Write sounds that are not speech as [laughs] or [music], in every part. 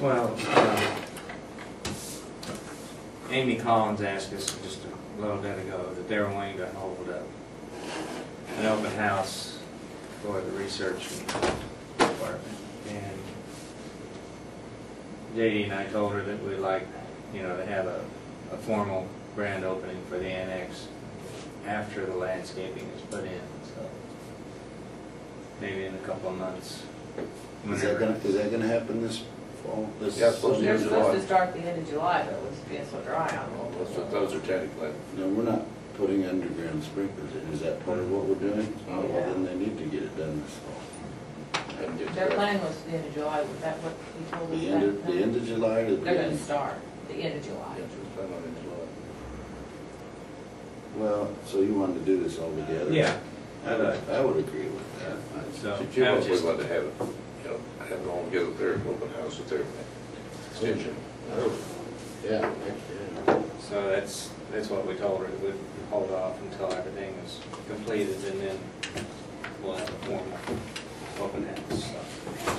Well, uh, Amy Collins asked us just a little bit ago that were willing to hold up an open house for the research department. And JD and I told her that we'd like, you know, to have a, a formal grand opening for the annex after the landscaping is put in, so maybe in a couple of months. Is that gonna, is that gonna happen this fall? This- Yeah, it's supposed to They're be supposed to start the end of July, but it was being so dry out. That's what those are technically. No, we're not putting underground sprinklers in. Is that part of what we're doing? Oh, Well, then they need to get it done this fall. hadn't get Their that. plan was the end of July, was that what he told us? The end of, that the end of July to the They're gonna end? start, the end of July. Yeah, she was planning on in July. Well, so you wanted to do this all together? Yeah. I would, I would agree with that. So, Did you that know was we just- wanted to have it, you know, have it all together there, open house at their extension? Oh, Yeah, next year. So that's, that's what we told her, that we'd hold off until everything is completed and then we'll have a formal open house. so.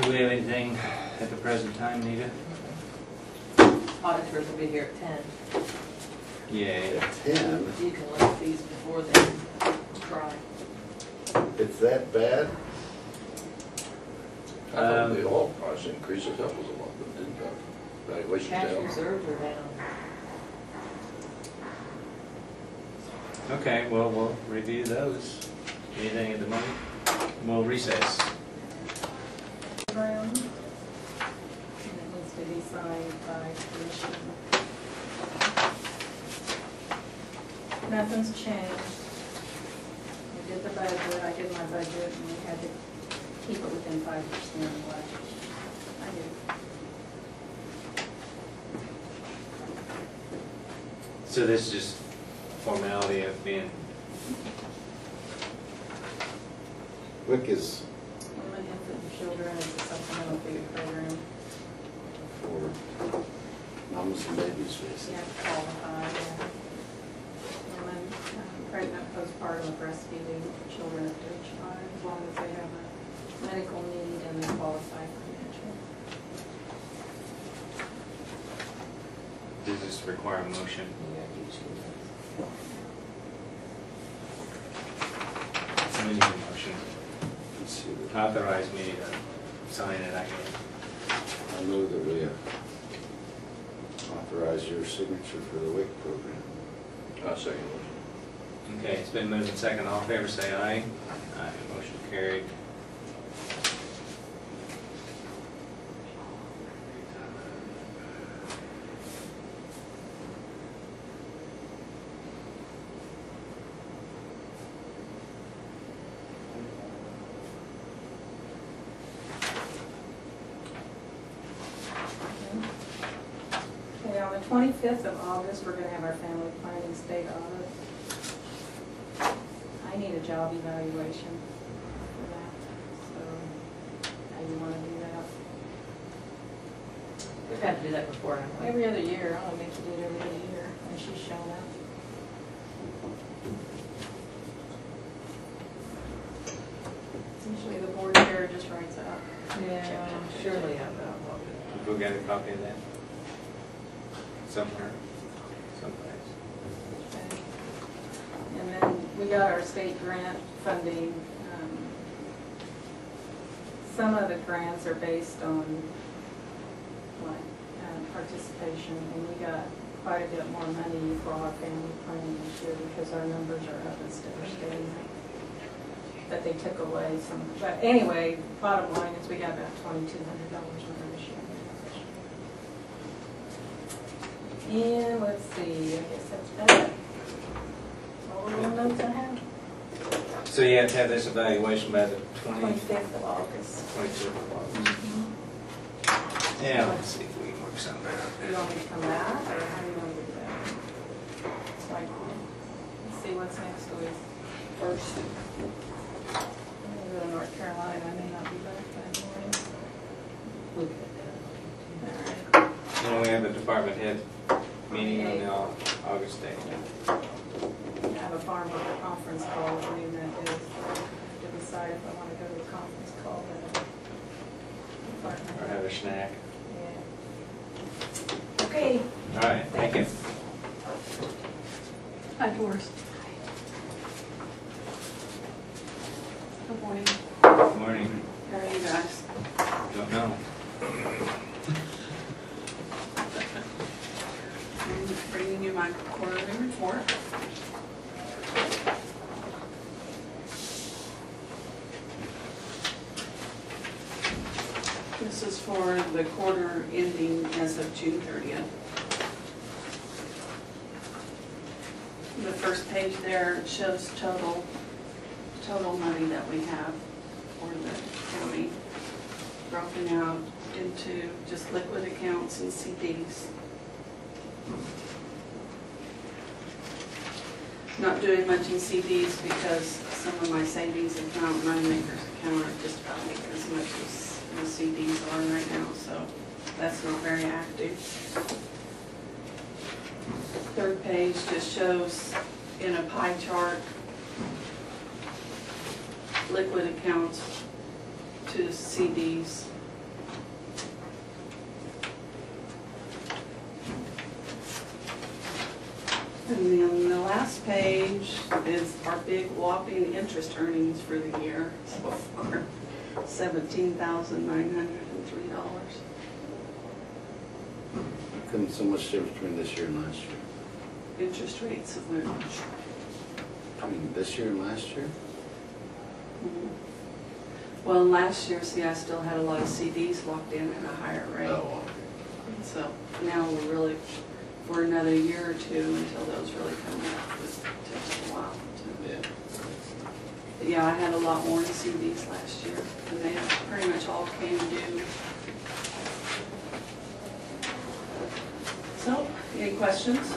Do we have anything at the present time, Nita? Auditors will be here at ten. Yeah. at Ten, You can look at these before they try. it's that bad? I thought Um, the oil price increase increased a couple of months, but didn't the valuation Cash down? reserves are down. Okay, well, we'll review those. Anything at the moment? We'll recess. Brown. And it needs to be signed by commission. Nothing's changed. We did the budget, I did my budget, and we had to keep it within five percent of what I did. So this is just formality of being, WIC is Women, infant, and children is a supplemental food program. for mamas and babies, You basically. have to qualify, yeah. Women, um, pregnant, postpartum, breastfeeding children up to age five, as long as they have a medical need and they qualify financially. does this require a motion? You gotta of We a motion. Let's see, what- Authorize me to sign it, I guess. I move that we uh, authorize your signature for the WIC program. I'll second motion. Okay, it's been moved and second, all in favor say aye. Aye, motion carried. Okay, on the twenty-fifth of August, we're gonna have our family planning state audit. I need a job evaluation for that, so how you wanna do that? We've had to do that before, haven't we? Every other year, I wanna make you do it every other year, and she's shown up. It's Usually the board chair just writes it out. Yeah, surely I've got one. We'll get a copy of that. Somewhere, someplace. And then we got our state grant funding. um, Some of the grants are based on like uh, participation, and we got quite a bit more money for our family planning this year because our numbers are up instead of staying. But they took away some, but anyway, bottom line is we got about twenty-two hundred dollars more this year. And let's see, I guess that's that. All the little notes I have. So you have to have this evaluation by the twenty, Twenty-fifth of August. twenty-fifth of August. Mm-hmm. Yeah, let's see if we can work something out. You want me to come back, or how do you want to do that? It's like, let's see what's next week. First. I'm gonna go to North Carolina, I may not be back by morning. Look at that. All right. Then we have the department head meeting on the Au- August date. I have a farm worker conference call, when that is, so I have to decide if I want to go to a conference call then. or have a snack. Okay. All right, thank you. Hi, Doris. Good morning. Good morning. How are you guys? Don't know. I'm bringing you my quarterly report. This is for the quarter ending as of June thirtieth. The first page there shows total, total money that we have for the county, broken out into just liquid accounts and CDs. Not doing much in CDs because some of my savings account, moneymakers account are just about making as much as the CDs are right now, so that's not very active. Third page just shows in a pie chart liquid accounts to CDs. And then the last page is our big whopping interest earnings for the year [laughs] so far, $17,903 been so much difference between this year and last year? Interest rates have I mean, this year and last year? Mhm. Well, last year, see, I still had a lot of CDs locked in at a higher rate. Oh, So now we're really, for another year or two until those really come out. it takes a while to. okay, But Yeah, I had a lot more CDs last year, and they pretty much all came due So, any questions?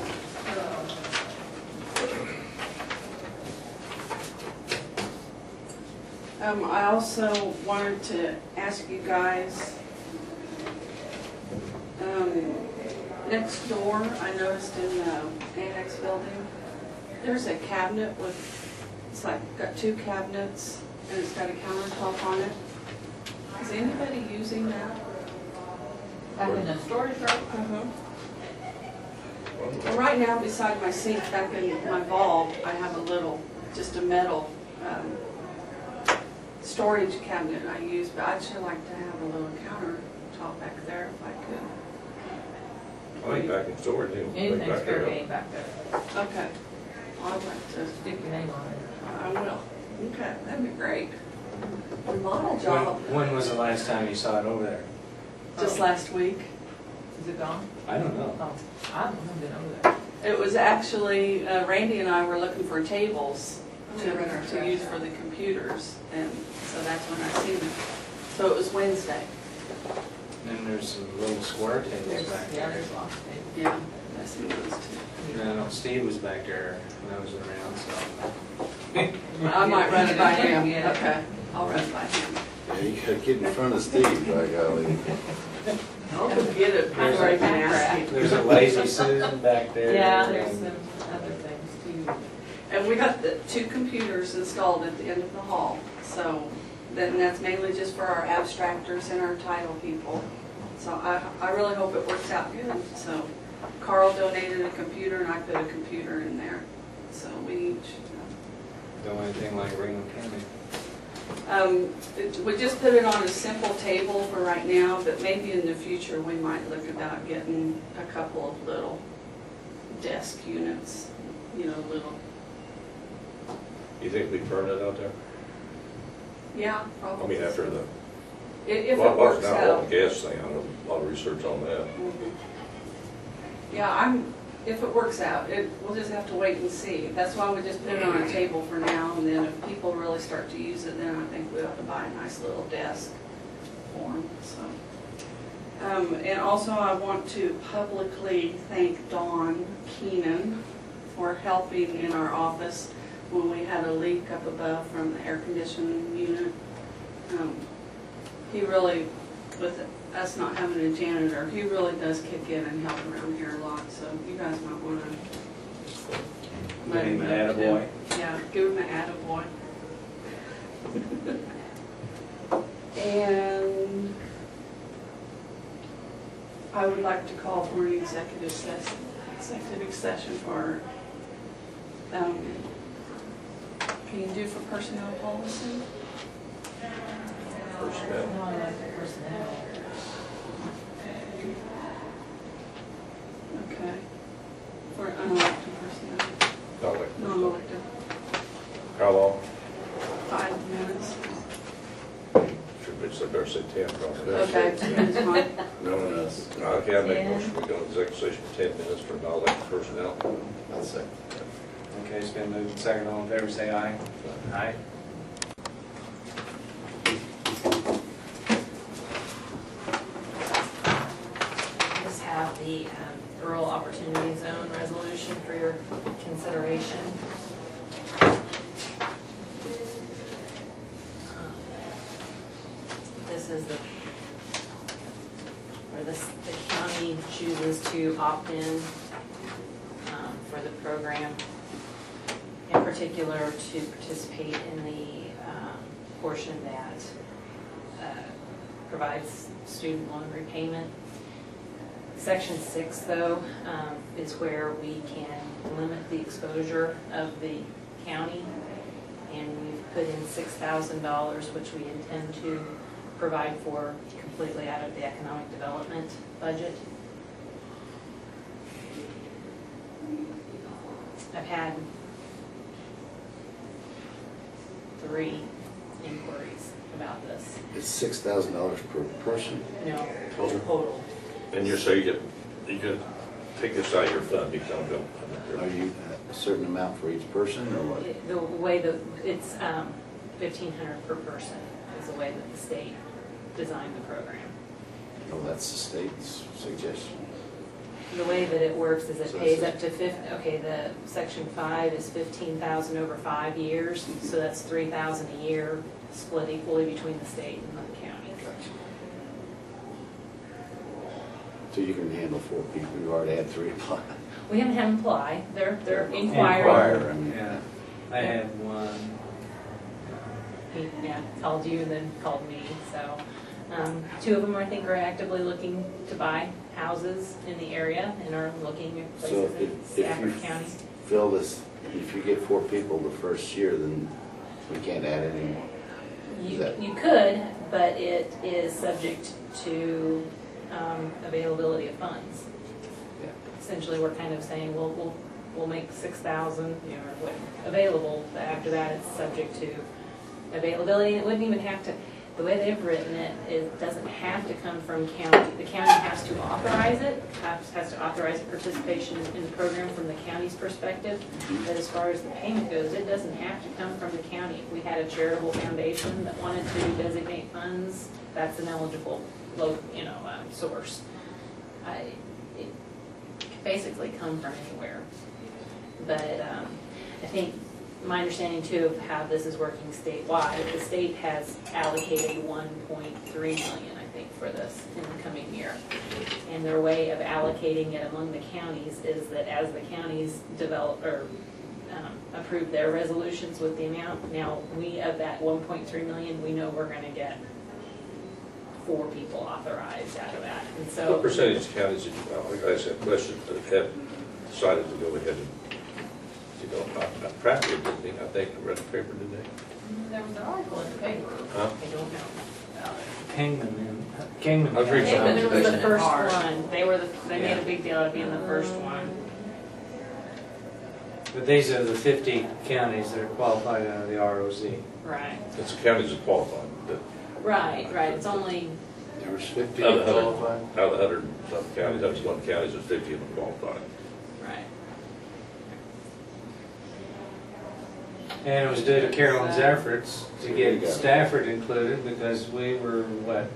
Um, I also wanted to ask you guys, um, next door, I noticed in the annex building, there's a cabinet with, it's like, got two cabinets, and it's got a countertop on it. Is anybody using that? Back in the storage room? Mm-hmm. Well, right now, beside my sink, back in my vault, I have a little, just a metal, um, storage cabinet I use, but I'd sure like to have a little countertop back there if I could. I think back in storage, you know. Anything's back there. fair game back there. Okay. I'd like to, Stick your name on it. I will. Okay, that'd be great. Remodel When, job, when was the last time you saw it over there? just last week. Is it gone? I don't know. Oh, I haven't been over there. It was actually, uh, Randy and I were looking for tables to, to right. use for the computers, and so that's when I seen them. So it was Wednesday. Then there's some little square tables There's, back yeah, there. there's lots of things. Yeah, I seen those too. And I know Steve was back there when I was around, so. I might run it by him, [laughs] Yeah. okay, I'll run it by him. Yeah, you gotta get in front of Steve, by golly. [laughs] I'll go get it There's before I a- can ask him. There's a lazy Susan back there. Yeah, there's and- some other things too. And we got the two computers installed at the end of the hall, so then that's mainly just for our abstractors and our title people. So I, I really hope it works out good. So Carl donated a computer and I put a computer in there. So we each, Don't anything like Ringham County. Um, we just put it on a simple table for right now, but maybe in the future we might look about getting a couple of little desk units, you know, little, You think we turn it out there? yeah, probably. I mean, after the, If, if well, it works out. gas thing, I know a lot of research on that. Mhm. Yeah, I'm, if it works out, it, we'll just have to wait and see. That's why we just put it on a table for now, and then if people really start to use it, then I think we ought to buy a nice little desk for them, so. Um, and also I want to publicly thank Dawn Keenan for helping in our office when we had a leak up above from the air conditioning unit. Um, He really, with us not having a janitor, he really does kick in and help around here a lot, so you guys might wanna. let Give him an know, too. attaboy. Yeah, give him an attaboy. And I would like to call for an executive session, executive session for, um, can you do for personnel policy? Personnel. Non-elected personnel. Okay. For unelected personnel, Not like- non-elected, How long? five minutes. Should be, so better say ten, probably. Okay, that's fine. No one else. Okay, I make a motion, we go into executive session for ten minutes for non-elected personnel. I'll second. Okay, it's been moved, second, all in favor, say aye. Aye. Just have the um, rural opportunity zone resolution for your consideration. Um, This is the, where the county chooses to opt in um, for the program. In particular, to participate in the um, portion that uh, provides student loan repayment. Section six, though, um, is where we can limit the exposure of the county. And we've put in six thousand dollars, which we intend to provide for completely out of the economic development budget. I've had three inquiries about this. It's six thousand dollars per person. No, Total. Total. And you're, so you get, you can take this out of your fund, you don't go. Are you a certain amount for each person or what? The way that, it's um, fifteen hundred per person is the way that the state designed the program. Oh, that's the state's suggestion. The way that it works is it So pays it's- up to fif, okay, the section five is fifteen thousand over five years, so that's three thousand a year, split equally between the state and the county. So you can handle four people, you already had three apply. We haven't had them apply, they're, they're Inquire, inquiring. I mean. Yeah, I had one. He, yeah, called you and then called me, so. Um, two of them, I think, are actively looking to buy houses in the area and are looking at So places in if, if you Stafford County. fill this, if you get four people the first year, then we can't add any more. You, that- you could, but it is subject to, um, availability of funds. Yeah. Essentially, we're kind of saying, we'll, we'll, we'll make six thousand, you know, or what, available, but after that, it's subject to availability. It wouldn't even have to, the way they've written it, it doesn't have to come from county. The county has to authorize it, has, has to authorize participation in the program from the county's perspective. But as far as the payment goes, it doesn't have to come from the county. If we had a charitable foundation that wanted to designate funds, that's an eligible, lo, you know, um, source. I, it could basically come from anywhere. But, um, I think, my understanding too of how this is working statewide, the state has allocated one point three million, I think, for this in the coming year. And their way of allocating it among the counties is that as the counties develop, or um, approve their resolutions with the amount, now, we, of that one point three million, we know we're gonna get four people authorized out of that, and so. What percentage of counties, did you- well, I asked that question, that have decided to go ahead and, you know, not, not practically, didn't they? I think, I read the paper today. There was an article in the paper. Huh? I don't know about it. Kingman, and- Kingman. I was reading Yeah, but it was the today. first Hard. one, they were the, they made a big deal out of being the first mm. one. But these are the fifty counties that are qualified under the ROZ. Right, It's the counties that qualify, that, right, right, it's only, There was fifty out of that the hundred, qualified? out of the hundred and some counties, that's one counties, there's fifty of them qualified. right. And it was due to Carolyn's efforts to get. Stafford included because we were, what,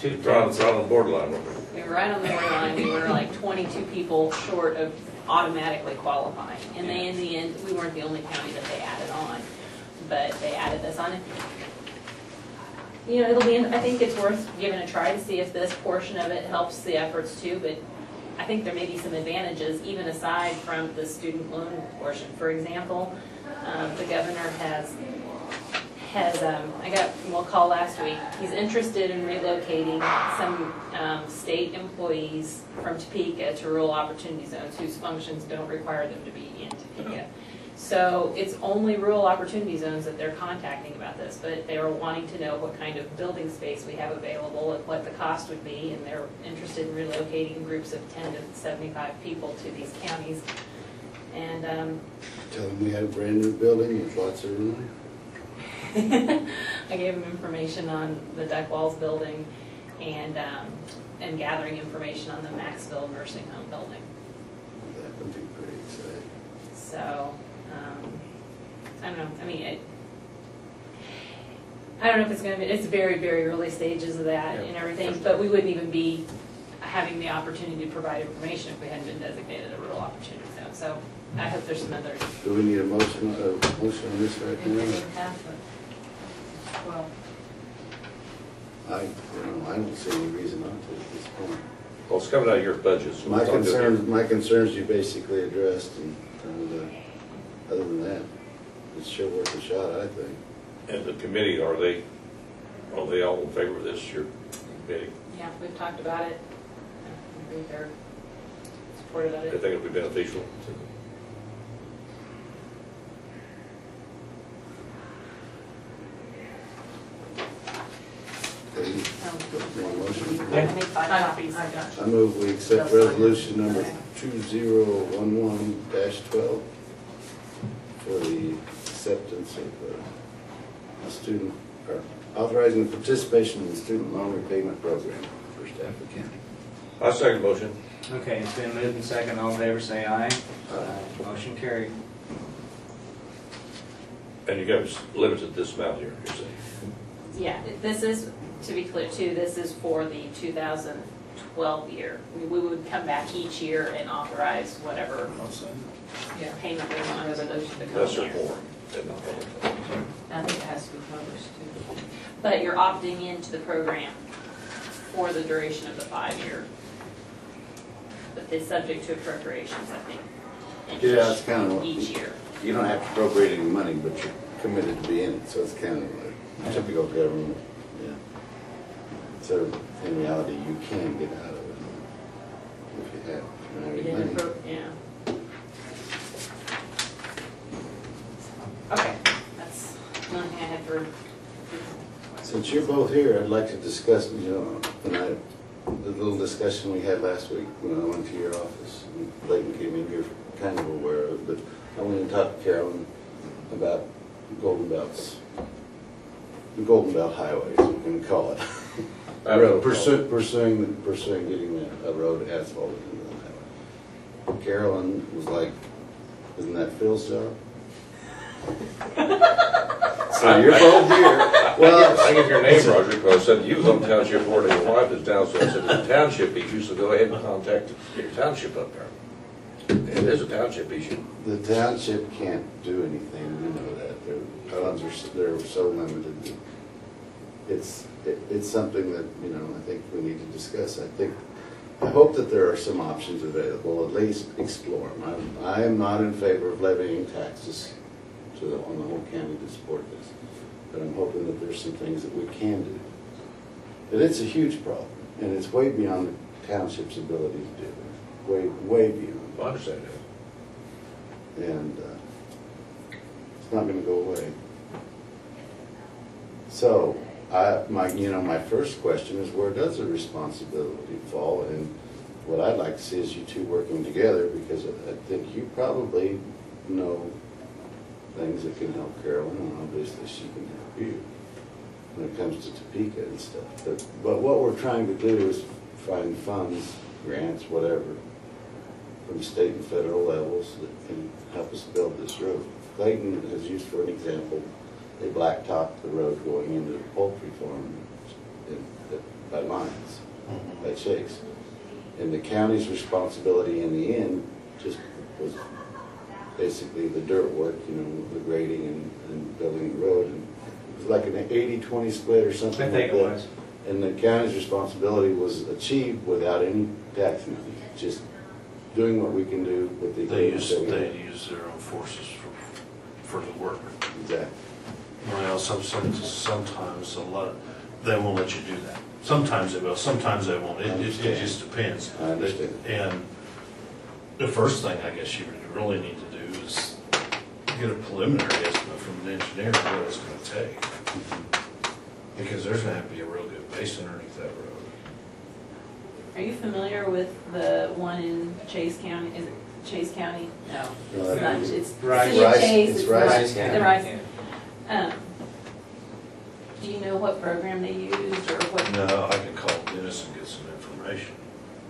two Right, tenths? right on the borderline, weren't We were right on the borderline, we were like twenty-two people short of automatically qualifying. And they, in the end, we weren't the only county that they added on, but they added this on. You know, it'll be, I think it's worth giving a try to see if this portion of it helps the efforts too, but I think there may be some advantages, even aside from the student loan portion. For example, um, the governor has has, um, I got, well, call last week, he's interested in relocating some, um, state employees from Topeka to rural opportunity zones whose functions don't require them to be in Topeka. So it's only rural opportunity zones that they're contacting about this, but they are wanting to know what kind of building space we have available and what the cost would be, and they're interested in relocating groups of ten to seventy-five people to these counties. And, um, Tell them we had a brand new building with lots of room. [laughs] I gave them information on the Duckwall's building and, um, and gathering information on the Macksville nursing home building. That would be pretty exciting. So, I don't know, I mean, it, I don't know if it's gonna be, it's very, very early stages of that and Yeah. everything, but we wouldn't even be having the opportunity to provide information if we hadn't been designated a rural opportunity zone. So I hope there's some other. Do we need a motion, a motion on this right now? Well, I, you know, I don't see any reason not to at this point. Well, it's coming out of your budget, so. My we're talking to- concerns, my concerns you basically addressed, and, and, uh, other than that, it's sure worth a shot, I think. And the committee, are they, are they all in favor of this, your committee? Yeah, we've talked about it. I think they're supportive of They it. think it'll be beneficial to them? Okay, One motion? I made five copies. I got I move we accept resolution number two zero one one dash twelve for the acceptance of, uh, a student, or authorizing the participation in the student loan repayment program for Stafford County. I second the motion. Okay, it's been moved and second, all in favor say aye. Aye. Motion carried. And you guys limited this amount here, you're saying? Yeah, this is, to be clear too, this is for the 2012 year. We we would come back each year and authorize whatever Yeah, payment we want for those the Less coming or year. more? I think it has to be published too. But you're opting into the program for the duration of the five-year. But it's subject to appropriations, I think. in Yeah, each- it's kind of- Each year. You don't have to appropriate any money, but you're committed to be in it, so it's kind of like typical government, yeah. So in reality, you can get out of it if you have, if you don't have any money. Yeah. Okay, that's the only thing I had for. Since you're both here, I'd like to discuss, you know, I, the little discussion we had last week when I went to your office. Leighton came in here kind of aware of, but I wanted to talk to Carolyn about Golden Belts. The Golden Belt Highways, we can call it. I know. Pursuing, pursuing, pursuing getting a, a road asphalted into the highway. Carolyn was like, isn't that Phil's job? So you're both here. [laughs] Well, I give your name, Roger, because I said you was on township board and your wife is down, so I said the township issue, so go ahead and contact your township up there. It is a township issue. The township can't do anything, you know that, their funds are, s- they're so limited. It's, it- it's something that, you know, I think we need to discuss. I think, I hope that there are some options available, at least explore them. I'm, I am not in favor of levying taxes to the, on the whole county to support this, but I'm hoping that there's some things that we can do. But it's a huge problem, and it's way beyond the township's ability to do, it. way, way beyond. I understand that. and uh, it's not gonna go away. So, I, my, you know, my first question is where does the responsibility fall? And what I'd like to see is you two working together, because I think you probably know things that can help Carolyn, and obviously she can help you when it comes to Topeka and stuff. But, but what we're trying to do is find funds, grants, whatever, from state and federal levels that can help us build this road. Clayton has used for an example, they blacktopped the road going into the poultry farm in, by Lyons, mm-hmm. by Chase. And the county's responsibility in the end just was basically the dirt work, you know, the grading and, and building the road. And It was like an 80-20 split or I something like think that. it was. And the county's responsibility was achieved without any tax money, just doing what we can do with the They equipment use, that we they have. use their own forces for, for the work. Exactly. Well, some, some, sometimes a lot, they won't let you do that. Sometimes they will, sometimes they won't. It, it it just depends. I understand. And the first thing I guess you really need to do is get a preliminary estimate from an engineer of what it's gonna take. Because there's gonna have to be a real good base underneath that road. Are you familiar with the one in Chase County? Is it Chase County? No, No, it's not. that- It's Rice. City of Rice. Chase. It's It's Rice Rice. County. The Rice. Um, Do you know what program they used or what? No, I can call Dennis and get some information.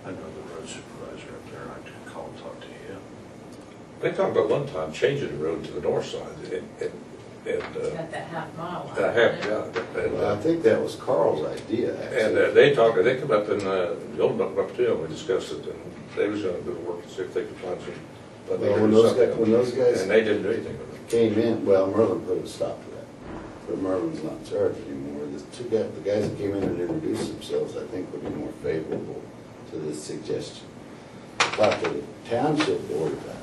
I know the road supervisor up there, I can call and talk to him. They talked about one time changing the road to the north side and, and, and, uh, Got that half mile. half, yeah, and, Well, I uh, think that was Carl's idea, and uh, actually. they talked, they come up and, uh, the old up up to them, we discussed it, and they was gonna do the work and see if they could find some. but they Well, when did those something guys- when those guys- And they didn't do anything with it. Came in, well, Merlin put a stop to that, but Merlin's not in charge anymore. The two guys, the guys that came in and introduced themselves, I think would be more favorable to this suggestion. Talked to the township board about it,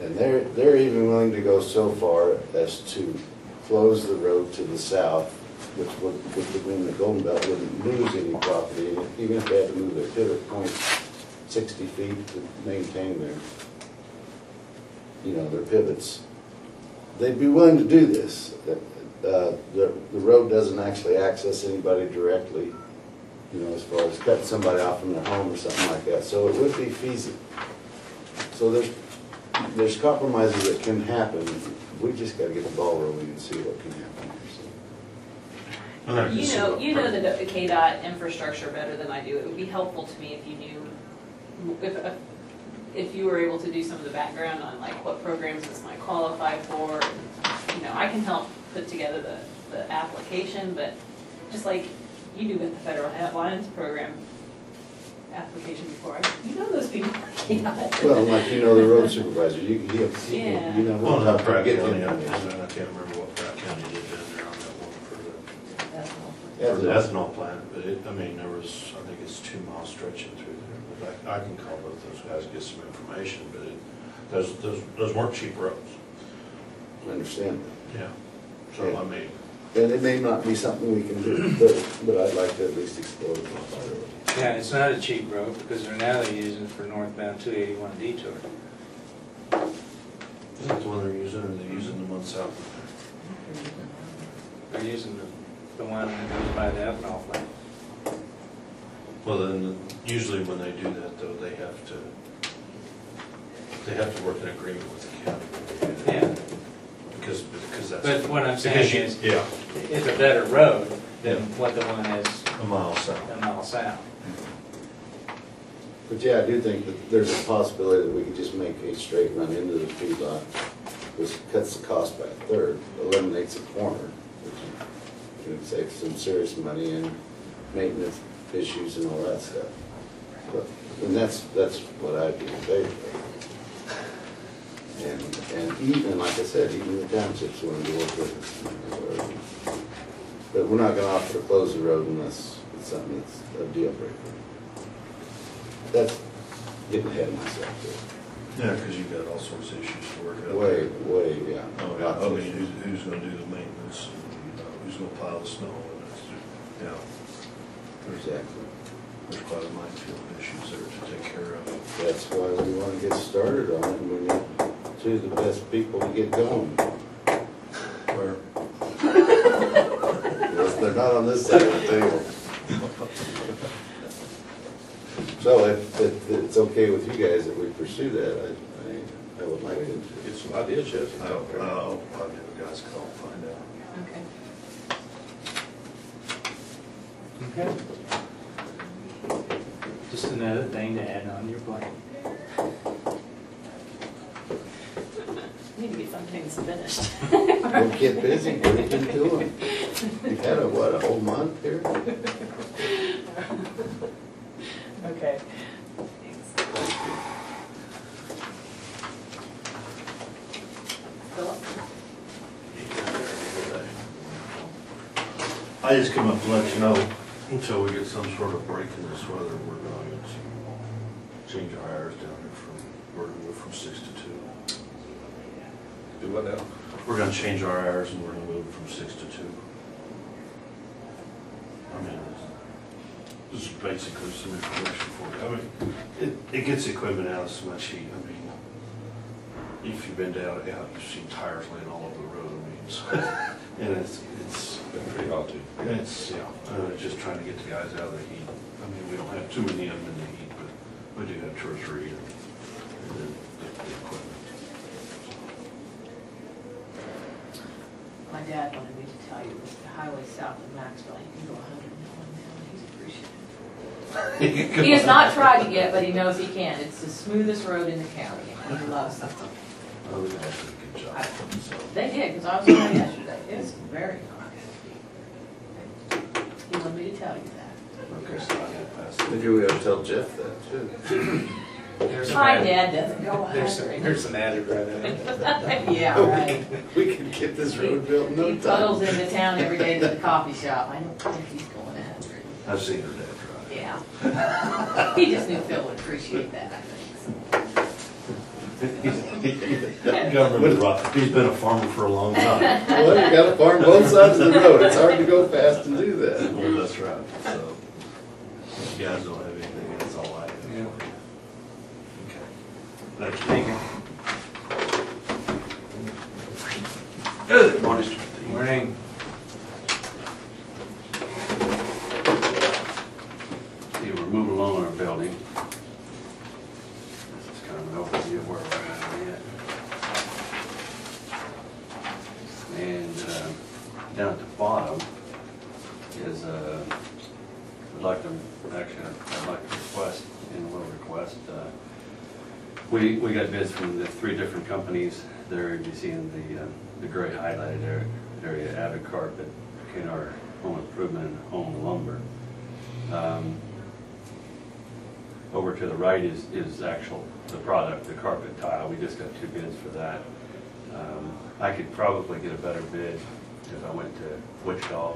and they're, they're even willing to go so far as to close the road to the south, which would, which would mean the Golden Belt wouldn't lose any property, even if they had to move their pivot points sixty feet to maintain their, you know, their pivots, they'd be willing to do this. Uh, The, the road doesn't actually access anybody directly, you know, as far as cutting somebody off from their home or something like that, so it would be feasible. So there's, there's compromises that can happen, we just gotta get the ball rolling and see what can happen. so. And I can You know, you know the KDOT infrastructure better than I do. It would be helpful to me if you knew, if, if you were able to do some of the background on like what programs this might qualify for. You know, I can help put together the, the application, but just like you do with the federal headlines program application before, I- you know those people. KDOT. Well, like you know the road supervisor, you, you, you Yeah. you know. Well, not Pratt County, I them. I can't remember what Pratt County did down there on that one for the, That's all. for the ethanol plant, but it, I mean, there was, I think it's two miles stretching through there. But I, I can call both those guys, and get some information, but it, those, those, those weren't cheap roads. I Understand that. Yeah. So, I mean, And it may not be something we can do, but, but I'd like to at least explore the possibility. Yeah, it's not a cheap road, because they're now they're using it for northbound two eighty-one detour. is that the one they're using, or they're using the one south? They're using the, the one that goes by the ethanol plant. Well, then, usually when they do that, though, they have to, they have to work in agreement with the county. when they do that. Yeah, Because, because that's. but what I'm because saying you- is, Yeah, it's a better road than what the one is a mile south. a mile south. But yeah, I do think that there's a possibility that we could just make a straight run into the feedlot, which cuts the cost by a third, eliminates a corner, which would save some serious money and maintenance issues and all that stuff. But, and that's, that's what I'd be in favor of. And, and even, like I said, even the townships willing to work with us. But we're not gonna offer to close the road unless it's something that's a deal breaker. That's getting ahead of myself Yeah, because you've got all sorts of issues to work there. out. Way, way, yeah. Oh, yeah, I mean, who's, who's gonna do the maintenance, and, uh, who's gonna pile the snow, and it's, yeah, Exactly. there's quite a minefield of issues there to take care of. That's why we wanna get started on it, and we need two of the best people to get going. Where, Unless They're not on this side of the table. So if, if it's okay with you guys that we pursue that, I, I, I would like to. Get some ideas, yes. I'll, I'll, I'll give the guys a call, find out. Okay. Okay. Just another thing to add on your plate. Need to get some things finished. Well, get busy, what have you been doing? You've had a, what, a whole month here? [laughs] Okay. Philip? I just come up to let you know, until we get some sort of break in this weather, we're going to change our hours down here from, we're gonna go from six to two. Do what now? We're gonna change our hours and we're gonna move from six to two. I mean, this is basically some information for you. I mean, it, it gets equipment out of so much heat. I mean, if you've been down out, you've seen tires laying all over the road. I mean, so, [laughs] and it's it's been pretty hot too. It's yeah, uh, just trying to get the guys out of the heat. I mean, we don't have too many of them in the heat, but we do have two or three, and, and then the, the equipment. My dad wanted me to tell you with the highway south of Maxwell, you can go 100 [laughs] He has not tried it yet, but he knows he can. It's the smoothest road in the county, and he loves it. Oh, we did a good job, so. They did, because I was on there yesterday. It was very nice. He wanted me to tell you that. Okay, so I gotta pass it. Maybe we ought to tell Jeff that too. There's some My added- dad doesn't go a There's some, hundred. there's some added revenue. [laughs] Yeah, [laughs] right. We could get this road built in no He puddles time. into town every day to the coffee shop. I don't think he's going a hundred. I've seen her dad drive. Yeah. [laughs] He just knew Phil would appreciate that, I think. [laughs] Government rock, he's been a farmer for a long time. Well, you gotta farm both sides of the road. It's hard to go fast and do that. Well, that's right, so. if You guys don't have anything, that's all I have for you. Yeah. Okay. Thank you. Good morning. Good Morning. See, we're moving along in our building. This is kind of an overview of where we're at yet. And uh, down at the bottom is, uh, I'd like to, actually, I'd like to request, in a little request, uh, we, we got bids from the three different companies. There, you see in the, uh, the gray highlighted area, area, Abbey Carpet, K&R Home Improvement, and Home Lumber. Um, Over to the right is, is actual, the product, the carpet tile, we just got two bids for that. Um, I could probably get a better bid if I went to Wichita,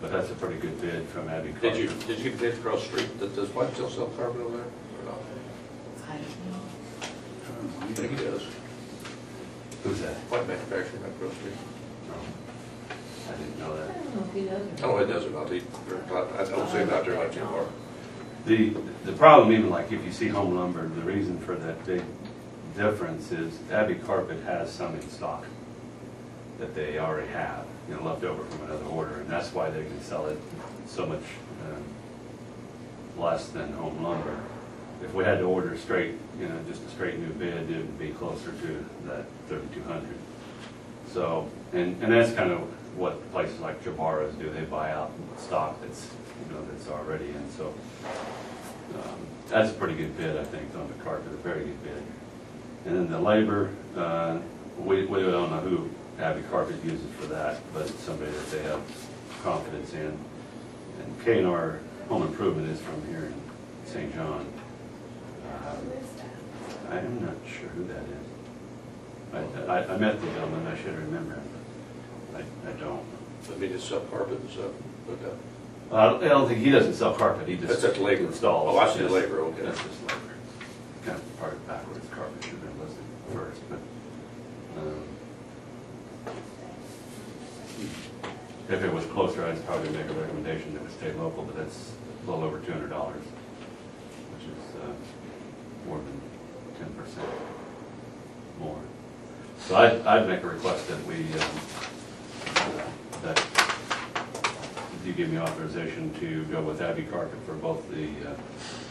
but that's a pretty good bid from Abbey Carpet. Did you, did you get the bid across the street, that does White still sell carpet over there? or not? I don't know. I think he does. Who's that? White manufacturing right across the street. No, I didn't know I that. don't know if he does or I not. don't know if it does or not, he, I don't see him out there like too far. The, the problem, even like if you see home lumber, the reason for that big difference is Abbey Carpet has some in stock that they already have, you know, left over from another order, and that's why they can sell it so much um, less than home lumber. If we had to order straight, you know, just a straight new bid, it would be closer to that thirty-two hundred. So, and, and that's kind of what places like Jabara's do, they buy out stock that's, you know, that's already in, so. um, That's a pretty good bid, I think, on the carpet, a very good bid. And then the labor, uh, we, we don't know who Abbey Carpet uses for that, but somebody that they have confidence in. And K and R Home Improvement is from here in St. John. I am not sure who that is. I, I, I met the gentleman, I should remember him, but I, I don't. I mean, it's sell carpet and stuff, but, uh, I don't think, he doesn't sell carpet, he just. That's just labor. Installs. Oh, I see Yes. labor, okay. That's just labor. Kind of part of backwards, carpet should have been listed first, but, um, if it was closer, I'd probably make a recommendation that it stay local, but that's a little over two hundred dollars, which is, uh, more than ten percent more. So I'd, I'd make a request that we, um, that you give me authorization to go with Abbey Carpet for both the, uh,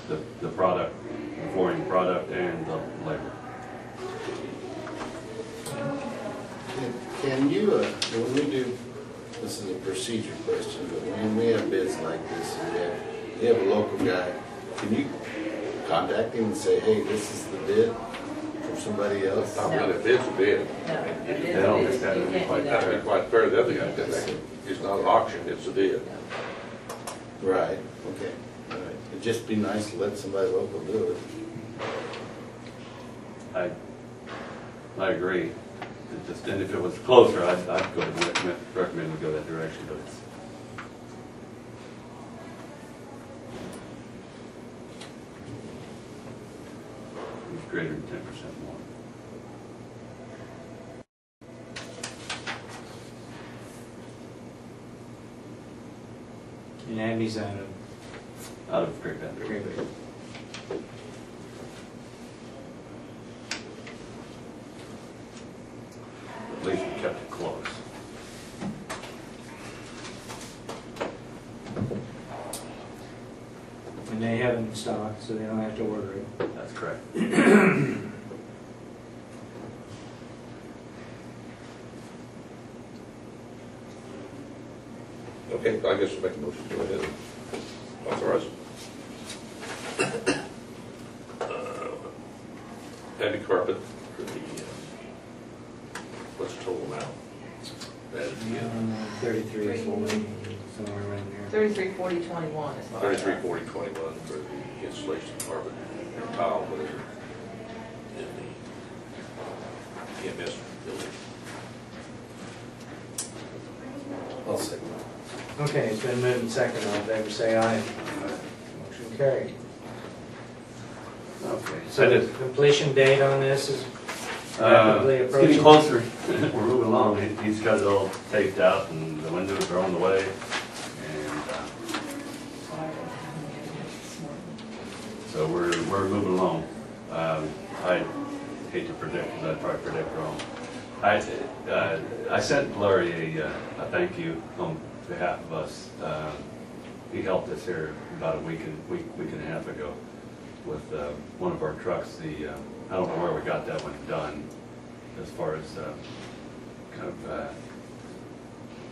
the, the product, the flooring product and the labor. Can- you, uh, when we do, this is a procedure question, but when we have bids like this, we have, you have a local guy, can you contact him and say, hey, this is the bid from somebody else? I mean, if it's a bid, No, it is- They don't it is- understand you it can't quite do that'd that. be quite fair the other guy, didn't? It's not an auction, it's a bid. Right, okay, all right. It'd just be nice to let somebody local do it. I, I agree. It just, and if it was closer, I'd, I'd go, recommend, recommend we go that direction, but it's. greater than ten percent more. And Abbey's out of Out of Great Bend. Great Bend. At least we kept it close. And they have it in stock, so they don't have to order it. That's correct. Okay, I guess we'll make a motion to go ahead and authorize. Uh, Abbey Carpet for the, uh, what's the total amount? That is the, uh, Thirty-three, forty, somewhere around there. Thirty-three, forty, twenty-one is what I got. Thirty-three, forty, twenty-one for the installation of carpet and tile, whatever, in the EMS building. I'll say. Okay, it's been moved and seconded, all in favor, say aye. Motion carried. Okay. So the completion date on this is Uh, rapidly It's approaching? getting closer. [laughs] We're moving along. He- He's got it all taped out and the windows are on the way. And uh, so we're, we're moving along. Um, I hate to predict, because I'd probably predict wrong. I, uh, I sent Larry a, uh, a thank you on behalf of us. Uh, He helped us here about a week and, week, week and a half ago with uh, one of our trucks. The, uh, I don't know where we got that one done as far as uh, kind of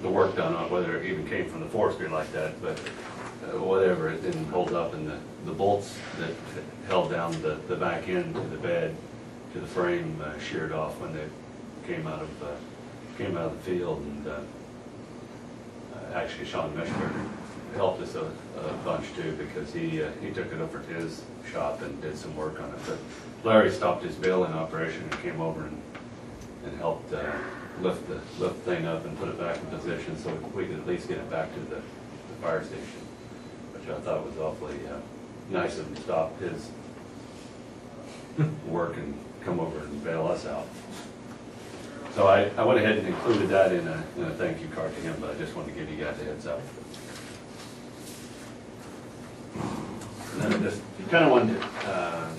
the work done on, it, whether it even came from the forestry like that, but uh, whatever, it didn't hold up and the, the bolts that held down the, the back end to the bed, to the frame uh, sheared off when they came out of, uh, came out of the field and uh, uh, actually Sean Mishler helped us a, a bunch too because he, uh, he took it over to his shop and did some work on it. But Larry stopped his baling operation and came over and, and helped, uh, lift the, lift thing up and put it back in position so we could at least get it back to the, the fire station, which I thought was awfully, uh, nice of him to stop his [laughs] work and come over and bail us out. So I, I went ahead and included that in a, in a thank you card to him, but I just wanted to give you guys a heads up. And then I just, kind of wanted to, uh,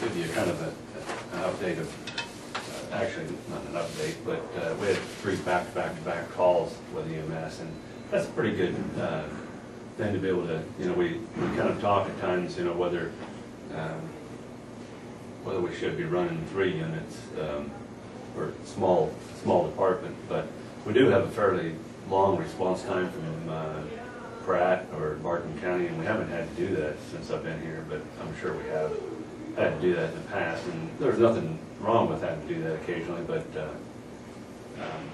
give you kind of a, an update of, actually, not an update, but, uh, we had three back-to-back-to-back calls with EMS, and that's a pretty good, uh, thing to be able to, you know, we, we kind of talk at times, you know, whether, um, whether we should be running three units, um, or small, small department, but we do have a fairly long response time from, uh, Pratt or Barton County, and we haven't had to do that since I've been here, but I'm sure we have had to do that in the past, and there's nothing wrong with having to do that occasionally, but, uh, um,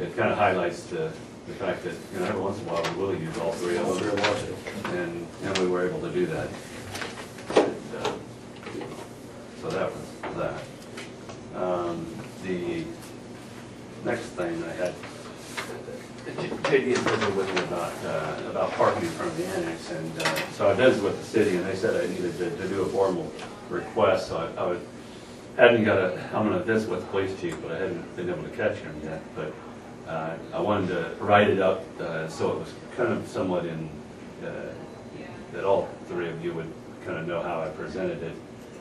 it kind of highlights the, the fact that, you know, every once in a while, we will use all three of them. And, and we were able to do that. And, uh, So that was that. Um, The next thing I had, JD had visited with me about, uh, about parking in front of the annex, and uh, so I visited with the city, and they said I needed to, to do a formal request, so I, I would, hadn't got a, I'm gonna visit with the police chief, but I hadn't been able to catch him yet, but uh, I wanted to write it up, uh, so it was kind of somewhat in, uh, that all three of you would kind of know how I presented it,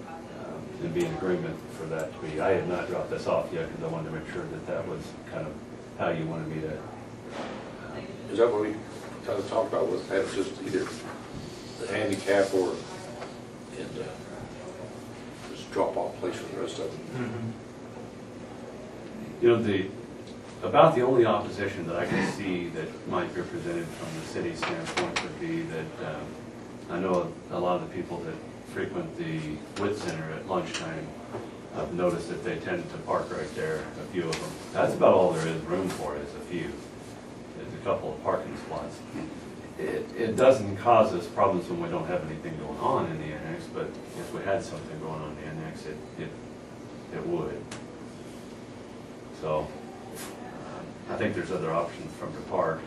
um, and be in agreement for that to be, I had not dropped this off yet, because I wanted to make sure that that was kind of how you wanted me to, uh, Is that what we kind of talked about, was just either the handicap or, and, uh, just drop off place for the rest of them? Mhm. You know, the, about the only opposition that I can see that might be presented from the city standpoint would be that, um, I know a lot of the people that frequent the Wit Center at lunchtime, I've noticed that they tend to park right there, a few of them. That's about all there is room for, is a few. There's a couple of parking spots. It, it doesn't cause us problems when we don't have anything going on in the annex, but if we had something going on in it, it, it would. So, I think there's other options from the park.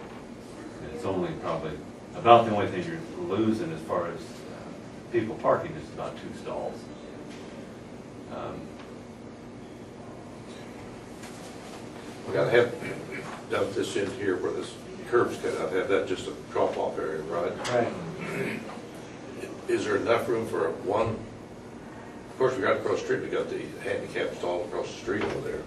And It's only probably, about the only thing you're losing as far as uh, people parking is about two stalls. Um, We gotta have, dump this in here where this curb's cut out, have that just a drop-off area, right? Right. Is there enough room for one? Of course, we got across the street, we got the handicap stall across the street over there.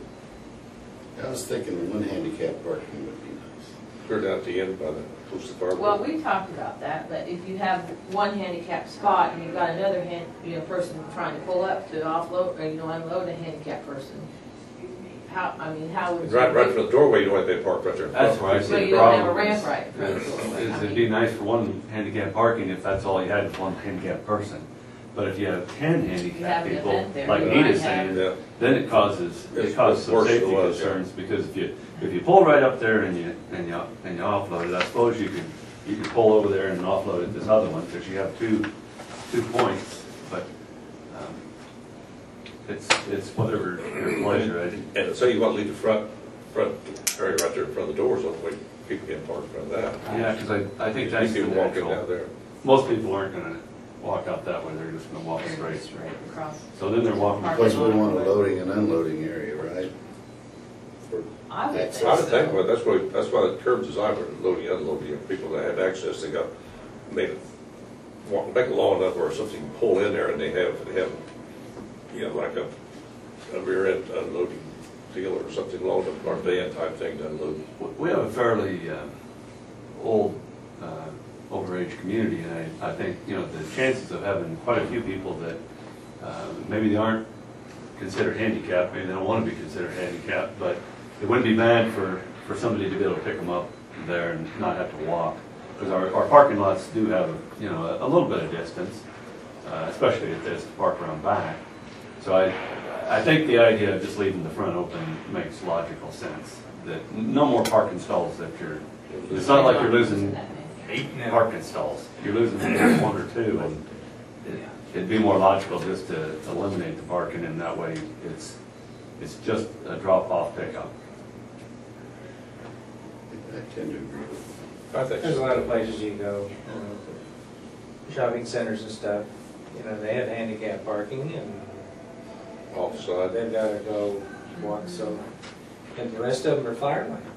I was thinking one handicap parking would be nice. Clear down at the end by the, close to. Well, we talked about that, but if you have one handicapped spot and you've got another hand, you know, person trying to pull up to offload, or, you know, unload a handicapped person, how, I mean, how would? Right, right from the doorway, you don't have to park right there. in front. That's where I see But the you don't have a problem. ramp right in front of the doorway. is I it'd mean- be nice for one handicap parking if that's all you had, was one handicap person. But if you have ten handicapped have an people, event there, like you might Nita's have- saying, Yeah, then it causes, It's it causes some worse than safety it yeah. concerns, because if you, if you pull right up there and you, and you, and you offload it, I suppose you can, you could pull over there and offload at this other one, because you have two, two points, but, um, it's, it's whatever your pleasure, I think. and say you want to leave the front, front area right there in front of the doors, otherwise people can't park in front of that. Yeah, because I, I think that's the People walking down natural, there. most people aren't gonna walk out that way, they're just gonna walk straight. Straight across. So then they're walking. Plus, we want a loading and unloading area, right? For I would access. think I would think, well, that's why, that's why the curbs designed for loading, unloading, people that have access, they got, made it, walk, make it long enough where something can pull in there and they have, they have, you know, like a, a rear end unloading deal or something long enough, or van type thing to unload. We have a fairly uh, old, uh, overage community, and I, I think, you know, the chances of having quite a few people that uh, maybe they aren't considered handicapped, maybe they don't want to be considered handicapped, but it wouldn't be bad for, for somebody to be able to pick them up there and not have to walk. Because our, our parking lots do have, you know, a, a little bit of distance, uh, especially if there's to park around back. So I, I think the idea of just leaving the front open makes logical sense. That no more parking stalls that you're, it's not like you're losing eight parking stalls. You're losing one or two, and it- it'd be more logical just to eliminate the parking, and that way it's, it's just a drop-off pickup. I tend to agree with I think There's a so. lot of places you go, you know, shopping centers and stuff, you know, they have handicap parking and Offside. they've gotta go walk, so, and the rest of them are fire lanes.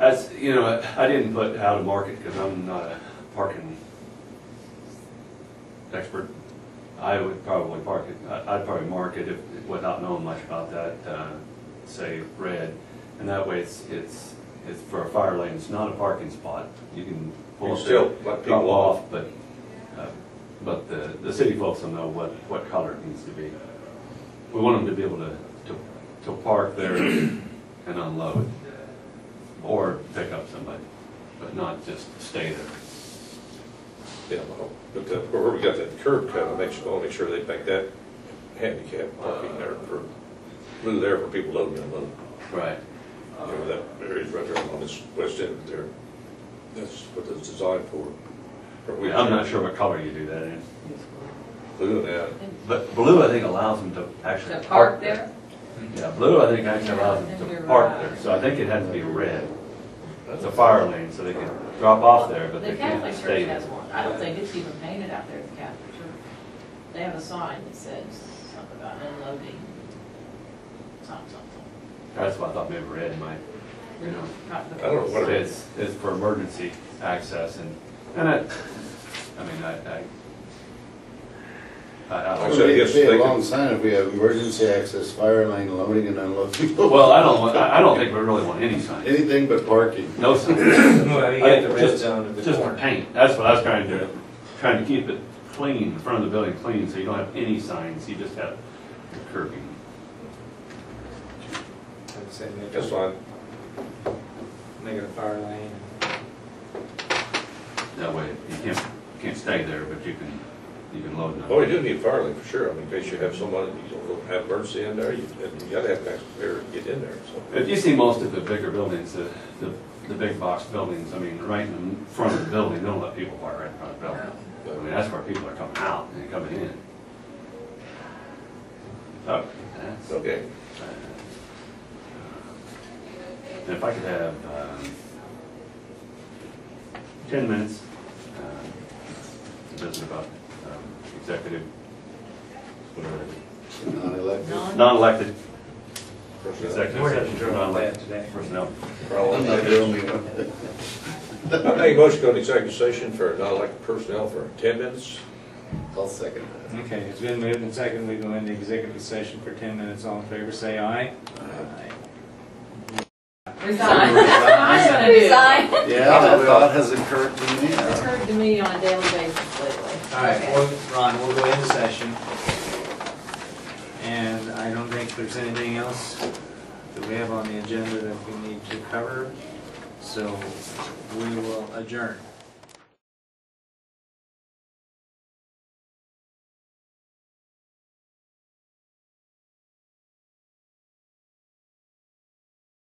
As, you know, I didn't put out to market, because I'm not a parking expert. I would probably park it, I- I'd probably mark it if, without knowing much about that, uh, say, red. And that way it's, it's, it's for a fire lane, it's not a parking spot. You can pull You still let people off, off. but, uh, but the, the city folks will know what, what color it needs to be. We want them to be able to, to, to park there and unload, or pick up somebody, but not just stay there. Yeah, well, but the, where we got that curb cut, I make sure, I'll make sure they make that handicap parking there for, blue there for people loading and unloading. Right. You know, that area's right there on this west end there. That's what it's designed for. For we- I'm not sure what color you do that in, Blue and that. but blue, I think, allows them to actually To park park there. There? Yeah, blue, I think, actually allows Then them to park there, so I think it has to be red. It's a fire lane, so they can drop off there, but The they can't Catholic stay Church has there. one. I don't think it's even painted out there at the Catholic Church. They have a sign that says something about unloading, something, something. That's why I thought maybe red might, you know. Not the- I don't know what it It's, it's for emergency access and, and I, I mean, I, I, I, I I don't. it. said, It'd be they a can- long sign if we have emergency access, fire lane, loading and unloading. Well, I don't want, I I don't think we really want any signs. Anything but parking. No signs. [laughs] Well, you get the red Just- zone of the Just the corner. paint, that's what I was trying to, do, trying to keep it clean, the front of the building clean, so you don't have any signs, you just have curbing. I'd say make That's it, fine. make it a fire lane. That way, you can't, can't stay there, but you can, you can load Oh, we them. do need lane for sure. I mean, in case you have somebody, you don't have emergency in there, you, you gotta have access there to get in there, so. If you see most of the bigger buildings, the, the, the big box buildings, I mean, right in front of the building, they don't let people park right in front of the building. I mean, that's where people are coming out and coming in. Oh, that's. Okay. And if I could have um, 10 minutes, um, this is about executive, whatever Non-elected. Non- non-elected Executive session for doing all that non-elected today. personnel. I'm not the only one. I make a motion to go to executive session for non-elected personnel for ten minutes. I'll second that. Okay, it's been moved and second, we go into executive session for ten minutes, all in favor, say aye. Resign. I'm gonna. Resign. Yeah, that thought has occurred to me. It's occurred to me on a daily basis lately. All right, well, Ron, we'll go into session. And I don't think there's anything else that we have on the agenda that we need to cover, so we will adjourn.